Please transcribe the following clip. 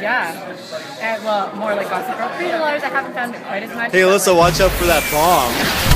Yeah. And, well, more like Gossip Girl. Pretty Little Liars, I haven't found it quite as much. Hey, Alyssa, watch out for that bomb.